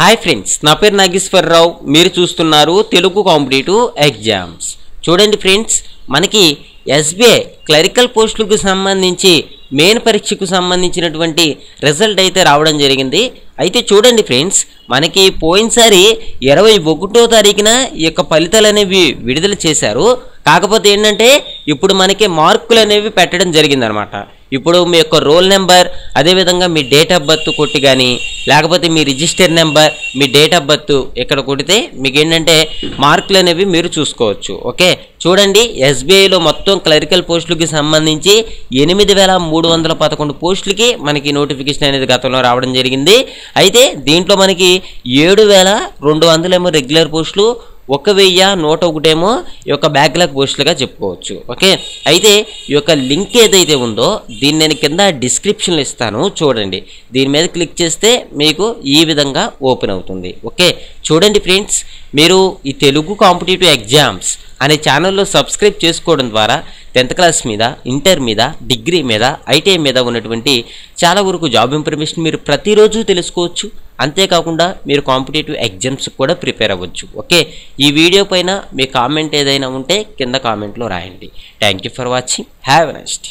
Hi friends నా పేరు నాగేశ్వరరావు. మీరు చూస్తున్నారు తెలుగు కాంపిటేటివ్ ఎగ్జామ్స్. చూడండి ఫ్రెండ్స్ మనకి ఎస్బీఐ క్లరికల్ పోస్టులకు సంబంధించి మెయిన్ పరీక్షకు సంబంధించినటువంటి రిజల్ట్ అయితే రావడం జరిగింది. అయితే చూడండి ఫ్రెండ్స్ మనకి పోయినసారి ఇరవై ఒకటో తారీఖున ఈ యొక్క ఫలితాలు అనేవి విడుదల చేశారు. కాకపోతే ఏంటంటే ఇప్పుడు మనకి మార్కులు అనేవి పెట్టడం జరిగిందనమాట. ఇప్పుడు మీ యొక్క రోల్ నెంబర్ అదేవిధంగా మీ డేట్ ఆఫ్ బర్త్ కొట్టి కానీ లేకపోతే మీ రిజిస్టర్ నెంబర్ మీ డేట్ ఆఫ్ బర్త్ ఇక్కడ కొడితే మీకు ఏంటంటే మార్కులు అనేవి మీరు చూసుకోవచ్చు. ఓకే? చూడండి ఎస్బీఐలో మొత్తం క్లరికల్ పోస్టులకి సంబంధించి ఎనిమిది వేల మూడు వందల పదకొండు పోస్టులకి మనకి నోటిఫికేషన్ అనేది గతంలో రావడం జరిగింది. అయితే దీంట్లో మనకి ఏడు వేల రెండు వందలేమో రెగ్యులర్ పోస్టులు ఒక వెయ్యి నూట ఒకటేమో ఈ యొక్క బ్యాక్లాగ్ పోస్టులుగా చెప్పుకోవచ్చు. ఓకే? అయితే ఈ యొక్క లింక్ ఏదైతే ఉందో దీన్ని నేను కింద డిస్క్రిప్షన్లో ఇస్తాను. చూడండి. దీని మీద క్లిక్ చేస్తే మీకు ఈ విధంగా ఓపెన్ అవుతుంది. ఓకే? చూడండి ఫ్రెండ్స్ మీరు ఈ తెలుగు కాంపిటేటివ్ ఎగ్జామ్స్ అనే ఛానల్లో సబ్స్క్రైబ్ చేసుకోవడం ద్వారా టెన్త్ క్లాస్ మీద ఇంటర్ మీద డిగ్రీ మీద ఐటీఐ మీద ఉన్నటువంటి చాలా వరకు జాబ్ ఇన్ఫర్మేషన్ మీరు ప్రతిరోజు తెలుసుకోవచ్చు. అంతేకాకుండా మీరు కాంపిటేటివ్ ఎగ్జామ్స్ కూడా ప్రిపేర్ అవ్వచ్చు. ఓకే? ఈ వీడియో పైన మీ కామెంట్ ఏదైనా ఉంటే కింద కామెంట్లో రాయండి. Thank you for watching. Have next